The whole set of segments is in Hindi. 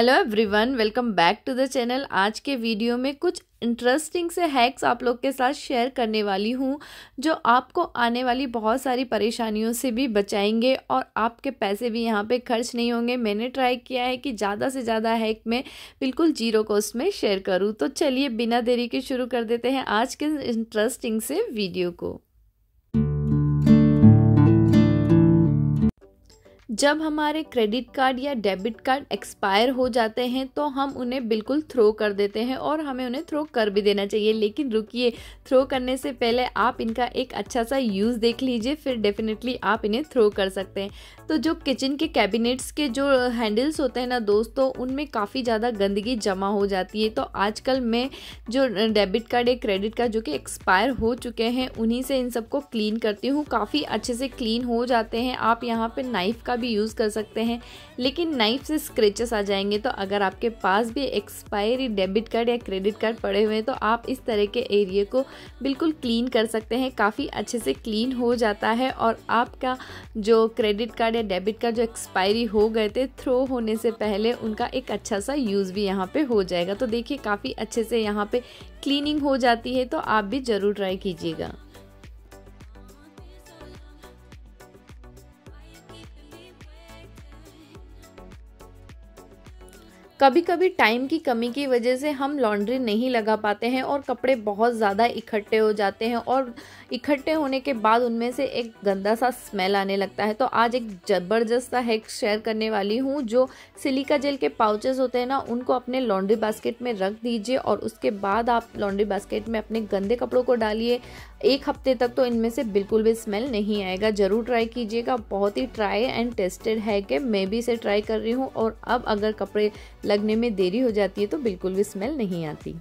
Hello everyone welcome back to the channel आज के वीडियो में कुछ इंटरेस्टिंग से हैक्स आप लोग के साथ शेयर करने वाली हूँ, जो आपको आने वाली बहुत सारी परेशानियों से भी बचाएँगे और आपके पैसे भी यहाँ पे खर्च नहीं होंगे। मैंने ट्राई किया है कि ज़्यादा से ज़्यादा हैक में बिल्कुल ज़ीरो कॉस्ट में शेयर करूँ। तो चलिए बिना देरी के शुरू कर देते हैं आज के इंटरेस्टिंग से वीडियो को। जब हमारे क्रेडिट कार्ड या डेबिट कार्ड एक्सपायर हो जाते हैं तो हम उन्हें बिल्कुल थ्रो कर देते हैं और हमें उन्हें थ्रो कर भी देना चाहिए। लेकिन रुकिए, थ्रो करने से पहले आप इनका एक अच्छा सा यूज़ देख लीजिए, फिर डेफिनेटली आप इन्हें थ्रो कर सकते हैं। तो जो किचन के कैबिनेट्स के जो हैंडल्स होते हैं ना दोस्तों, उनमें काफ़ी ज़्यादा गंदगी जमा हो जाती है। तो आजकल मैं जो डेबिट कार्ड या क्रेडिट कार्ड जो कि एक्सपायर हो चुके हैं, उन्हीं से इन सबको क्लीन करती हूँ। काफ़ी अच्छे से क्लीन हो जाते हैं। आप यहाँ पर नाइफ़ का भी यूज़ कर सकते हैं। लेकिन नाइफ से स्क्रेचेस आ जाएँगे तो अगर आपके पास भी एक्सपायरी डेबिट कार्ड या क्रेडिट कार्ड पड़े हुए हैं तो आप इस तरह के एरिए को बिल्कुल क्लीन कर सकते हैं। काफ़ी अच्छे से क्लीन हो जाता है और आपका जो क्रेडिट कार्ड या डेबिट कार्ड जो एक्सपायरी हो गए थे थ्रो होने से पहले उनका एक अच्छा सा यूज़ भी यहाँ पर हो जाएगा। तो देखिए, काफ़ी अच्छे से यहाँ पर क्लीनिंग हो जाती है तो आप भी ज़रूर ट्राई कीजिएगा। कभी कभी टाइम की कमी की वजह से हम लॉन्ड्री नहीं लगा पाते हैं और कपड़े बहुत ज़्यादा इकट्ठे हो जाते हैं और इकट्ठे होने के बाद उनमें से एक गंदा सा स्मेल आने लगता है। तो आज एक ज़बरदस्त सा हैक शेयर करने वाली हूँ, जो सिलिका जेल के पाउचेस होते हैं ना, उनको अपने लॉन्ड्री बास्केट में रख दीजिए और उसके बाद आप लॉन्ड्री बास्केट में अपने गंदे कपड़ों को डालिए। एक हफ़्ते तक तो इनमें से बिल्कुल भी स्मेल नहीं आएगा। ज़रूर ट्राई कीजिएगा। बहुत ही ट्राई एंड टेस्टेड है कि मैं भी इसे ट्राई कर रही हूँ और अब अगर कपड़े लगने में देरी हो जाती है तो बिल्कुल भी स्मेल नहीं आती।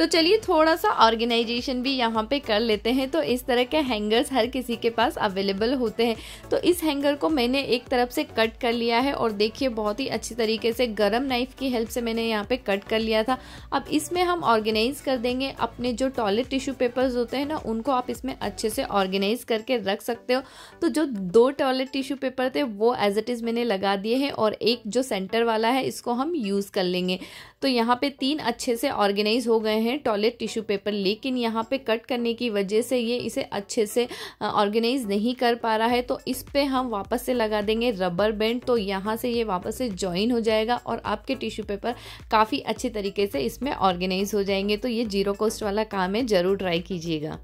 तो चलिए थोड़ा सा ऑर्गेनाइजेशन भी यहाँ पे कर लेते हैं। तो इस तरह के हैंगर्स हर किसी के पास अवेलेबल होते हैं। तो इस हैंगर को मैंने एक तरफ़ से कट कर लिया है और देखिए बहुत ही अच्छी तरीके से गर्म नाइफ की हेल्प से मैंने यहाँ पे कट कर लिया था। अब इसमें हम ऑर्गेनाइज कर देंगे। अपने जो टॉयलेट टिश्यू पेपर्स होते हैं ना, उनको आप इसमें अच्छे से ऑर्गेनाइज करके रख सकते हो। तो जो दो टॉयलेट टिश्यू पेपर थे, वो एज इट इज़ मैंने लगा दिए हैं और एक जो सेंटर वाला है, इसको हम यूज़ कर लेंगे। तो यहाँ पे तीन अच्छे से ऑर्गेनाइज हो गए हैं। टॉयलेट टिश्यू पेपर लेकिन यहाँ पे कट करने की वजह से ये इसे अच्छे से ऑर्गेनाइज नहीं कर पा रहा है तो इस पर हम वापस से लगा देंगे रबर बैंड तो यहाँ से ये वापस से ज्वाइन हो जाएगा और आपके टिश्यू पेपर काफ़ी अच्छे तरीके से इसमें ऑर्गेनाइज हो जाएँगे। तो ये ज़ीरो कॉस्ट वाला काम है, ज़रूर ट्राई कीजिएगा।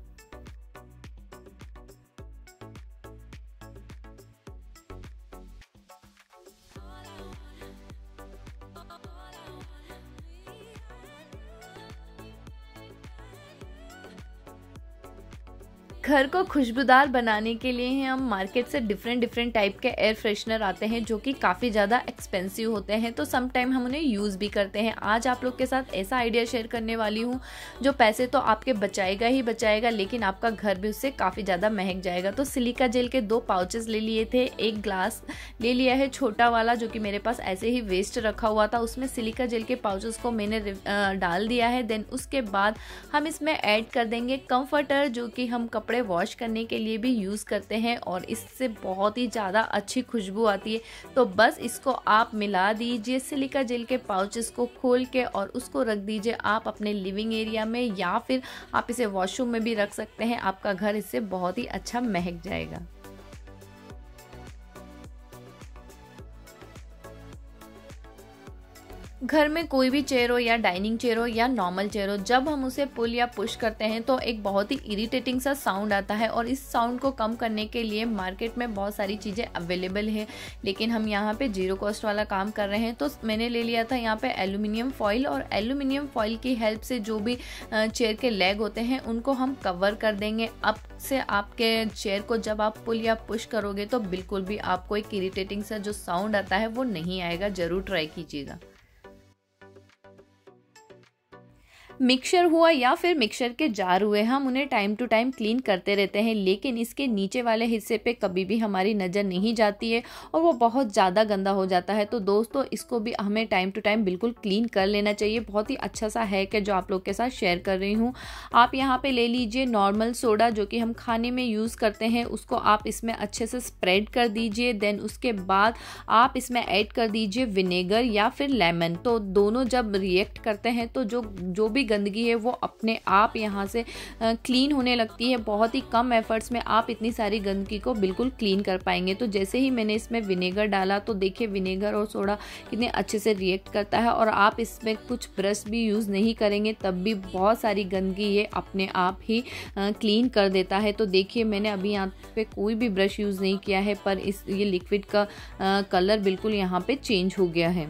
घर को खुशबूदार बनाने के लिए ही हम मार्केट से डिफरेंट डिफरेंट टाइप के एयर फ्रेशनर आते हैं, जो कि काफ़ी ज़्यादा एक्सपेंसिव होते हैं तो सम टाइम हम उन्हें यूज़ भी करते हैं। आज आप लोग के साथ ऐसा आइडिया शेयर करने वाली हूँ, जो पैसे तो आपके बचाएगा ही बचाएगा, लेकिन आपका घर भी उससे काफ़ी ज़्यादा महक जाएगा। तो सिलिका जेल के दो पाउचेस ले लिए थे, एक ग्लास ले लिया है छोटा वाला, जो कि मेरे पास ऐसे ही वेस्ट रखा हुआ था, उसमें सिलिका जेल के पाउचेस को मैंने डाल दिया है। देन उसके बाद हम इसमें ऐड कर देंगे कम्फर्टर जो कि हम कपड़े वॉश करने के लिए भी यूज़ करते हैं और इससे बहुत ही ज़्यादा अच्छी खुशबू आती है। तो बस इसको आप मिला दीजिए सिलिका जेल के पाउचेस को खोल के और उसको रख दीजिए आप अपने लिविंग एरिया में या फिर आप इसे वॉशरूम में भी रख सकते हैं। आपका घर इससे बहुत ही अच्छा महक जाएगा। घर में कोई भी चेयर हो या डाइनिंग चेयर हो या नॉर्मल चेयर हो, जब हम उसे पुल या पुश करते हैं तो एक बहुत ही इरिटेटिंग सा साउंड आता है और इस साउंड को कम करने के लिए मार्केट में बहुत सारी चीज़ें अवेलेबल है। लेकिन हम यहाँ पे ज़ीरो कॉस्ट वाला काम कर रहे हैं तो मैंने ले लिया था यहाँ पे एल्यूमिनियम फॉइल और एल्यूमिनियम फॉइल की हेल्प से जो भी चेयर के लेग होते हैं, उनको हम कवर कर देंगे। अब से आपके चेयर को जब आप पुल या पुश करोगे तो बिल्कुल भी आपको एक इरीटेटिंग सा जो साउंड आता है, वो नहीं आएगा। ज़रूर ट्राई कीजिएगा। मिक्सर हुआ या फिर मिक्सर के जार हुए, हम उन्हें टाइम टू टाइम क्लीन करते रहते हैं, लेकिन इसके नीचे वाले हिस्से पे कभी भी हमारी नज़र नहीं जाती है और वो बहुत ज़्यादा गंदा हो जाता है। तो दोस्तों, इसको भी हमें टाइम टू टाइम बिल्कुल क्लीन कर लेना चाहिए। बहुत ही अच्छा सा है जो आप लोग के साथ शेयर कर रही हूँ। आप यहाँ पर ले लीजिए नॉर्मल सोडा जो कि हम खाने में यूज़ करते हैं, उसको आप इसमें अच्छे से स्प्रेड कर दीजिए। देन उसके बाद आप इसमें ऐड कर दीजिए विनेगर या फिर लेमन तो दोनों जब रिएक्ट करते हैं तो जो जो भी गंदगी है, वो अपने आप यहाँ से क्लीन होने लगती है। बहुत ही कम एफर्ट्स में आप इतनी सारी गंदगी को बिल्कुल क्लीन कर पाएँगे। तो जैसे ही मैंने इसमें विनेगर डाला तो देखिए विनेगर और सोडा कितने अच्छे से रिएक्ट करता है और आप इसमें कुछ ब्रश भी यूज़ नहीं करेंगे, तब भी बहुत सारी गंदगी ये अपने आप ही क्लीन कर देता है। तो देखिए मैंने अभी यहाँ पे कोई भी ब्रश यूज़ नहीं किया है, पर इस, ये लिक्विड का कलर बिल्कुल यहाँ पे चेंज हो गया है।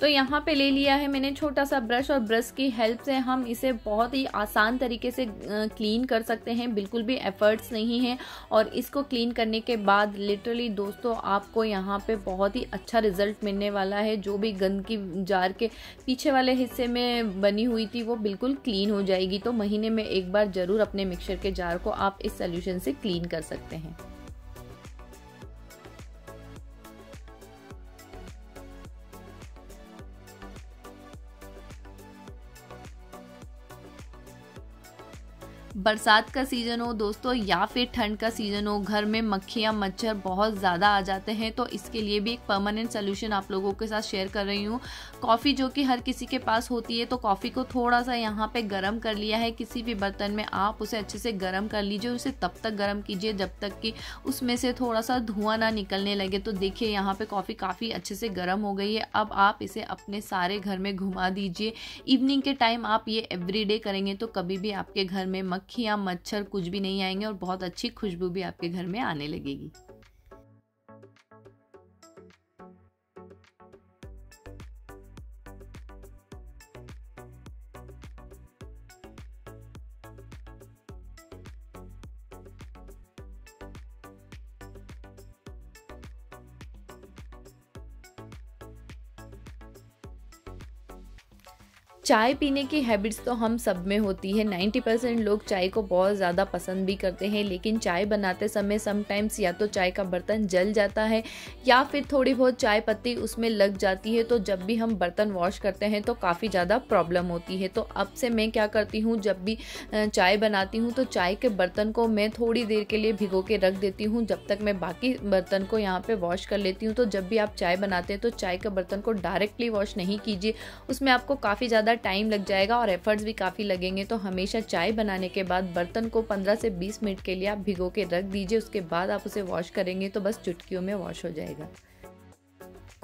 तो यहाँ पे ले लिया है मैंने छोटा सा ब्रश और ब्रश की हेल्प से हम इसे बहुत ही आसान तरीके से क्लीन कर सकते हैं। बिल्कुल भी एफर्ट्स नहीं है और इसको क्लीन करने के बाद लिटरली दोस्तों आपको यहाँ पे बहुत ही अच्छा रिज़ल्ट मिलने वाला है। जो भी गंदगी जार के पीछे वाले हिस्से में बनी हुई थी वो बिल्कुल क्लीन हो जाएगी। तो महीने में एक बार ज़रूर अपने मिक्सर के जार को आप इस सोल्यूशन से क्लीन कर सकते हैं। बरसात का सीज़न हो दोस्तों, या फिर ठंड का सीज़न हो, घर में मक्खियाँ, मच्छर बहुत ज़्यादा आ जाते हैं तो इसके लिए भी एक परमानेंट सोल्यूशन आप लोगों के साथ शेयर कर रही हूँ। कॉफ़ी जो कि हर किसी के पास होती है तो कॉफ़ी को थोड़ा सा यहाँ पे गर्म कर लिया है। किसी भी बर्तन में आप उसे अच्छे से गर्म कर लीजिए, उसे तब तक गर्म कीजिए जब तक कि उसमें से थोड़ा सा धुआँ ना निकलने लगे। तो देखिए, यहाँ पे कॉफ़ी काफ़ी अच्छे से गर्म हो गई है। अब आप इसे अपने सारे घर में घुमा दीजिए। इवनिंग के टाइम आप ये एवरी करेंगे तो कभी भी आपके घर में मक्खी मक्खियाँ मच्छर कुछ भी नहीं आएँगे और बहुत अच्छी खुशबू भी आपके घर में आने लगेगी। चाय पीने की हैबिट्स तो हम सब में होती है। 90 परसेंट लोग चाय को बहुत ज़्यादा पसंद भी करते हैं, लेकिन चाय बनाते समय समटाइम्स या तो चाय का बर्तन जल जाता है, या फिर थोड़ी बहुत चाय पत्ती उसमें लग जाती है तो जब भी हम बर्तन वॉश करते हैं तो काफ़ी ज़्यादा प्रॉब्लम होती है। तो अब से मैं क्या करती हूँ, जब भी चाय बनाती हूँ तो चाय के बर्तन को मैं थोड़ी देर के लिए भिगो के रख देती हूँ। जब तक मैं बाकी बर्तन को यहाँ पर वॉश कर लेती हूँ तो जब भी आप चाय बनाते हैं तो चाय के बर्तन को डायरेक्टली वॉश नहीं कीजिए। उसमें आपको काफ़ी ज़्यादा टाइम लग जाएगा और एफर्ट्स भी काफ़ी लगेंगे तो हमेशा चाय बनाने के बाद बर्तन को 15 से 20 मिनट के लिए आप भिगो के रख दीजिए, उसके बाद आप उसे वॉश करेंगे तो बस चुटकियों में वॉश हो जाएगा।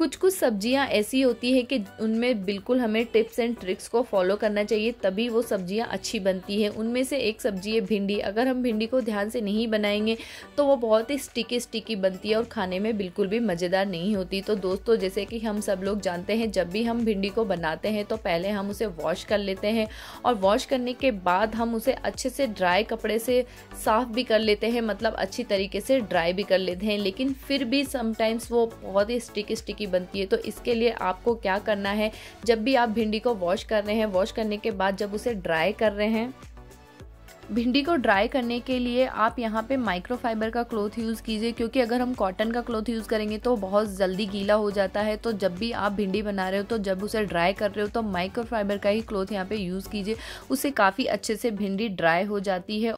कुछ कुछ सब्ज़ियाँ ऐसी होती है कि उनमें बिल्कुल हमें टिप्स एंड ट्रिक्स को फॉलो करना चाहिए, तभी वो सब्ज़ियाँ अच्छी बनती है। उनमें से एक सब्ज़ी है भिंडी। अगर हम भिंडी को ध्यान से नहीं बनाएँगे तो वो बहुत ही स्टिकी स्टिकी बनती है और खाने में बिल्कुल भी मज़ेदार नहीं होती। तो दोस्तों, जैसे कि हम सब लोग जानते हैं, जब भी हम भिंडी को बनाते हैं तो पहले हम उसे वॉश कर लेते हैं और वॉश करने के बाद हम उसे अच्छे से ड्राई कपड़े से साफ़ भी कर लेते हैं मतलब अच्छी तरीके से ड्राई भी कर लेते हैं। लेकिन फिर भी समटाइम्स वो बहुत ही स्टिकी स्टिकी बनती है। तो इसके लिए आपको क्या करना है? जब भी आप भिंडी को वॉश कर रहे हैं वॉश करने के बाद जब उसे ड्राई कर रहे हैं, भिंडी को ड्राई करने के लिए आप यहाँ पे माइक्रोफाइबर का क्लोथ यूज़ कीजिए, क्योंकि अगर हम कॉटन का क्लोथ यूज़ करेंगे तो बहुत जल्दी गीला हो जाता है। तो जब भी आप भिंडी बना रहे हो तो जब उसे ड्राई कर रहे हो तो माइक्रोफाइबर का ही क्लोथ यहाँ पे यूज़ कीजिए। उससे काफ़ी अच्छे से भिंडी ड्राई हो जाती है।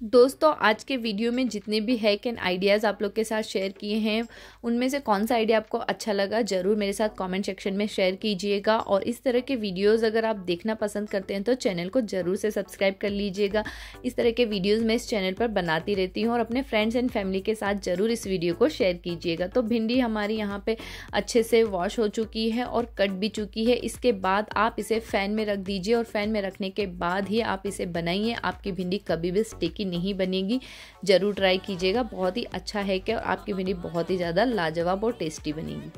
दोस्तों, आज के वीडियो में जितने भी हैक एंड आइडियाज़ आप लोग के साथ शेयर किए हैं, उनमें से कौन सा आइडिया आपको अच्छा लगा, ज़रूर मेरे साथ कमेंट सेक्शन में शेयर कीजिएगा। और इस तरह के वीडियोस अगर आप देखना पसंद करते हैं तो चैनल को ज़रूर से सब्सक्राइब कर लीजिएगा। इस तरह के वीडियोज़ मैं इस चैनल पर बनाती रहती हूँ और अपने फ्रेंड्स एंड फैमिली के साथ ज़रूर इस वीडियो को शेयर कीजिएगा। तो भिंडी हमारी यहाँ पर अच्छे से वॉश हो चुकी है और कट भी चुकी है। इसके बाद आप इसे फ़ैन में रख दीजिए और फ़ैन में रखने के बाद ही आप इसे बनाइए। आपकी भिंडी कभी भी स्टिकी नहीं बनेगी, ज़रूर ट्राई कीजिएगा, बहुत ही अच्छा है कि आपकी भिंडी बहुत ही ज़्यादा लाजवाब और टेस्टी बनेगी।